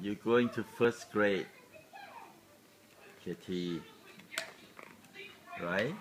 you're going to first grade KT right?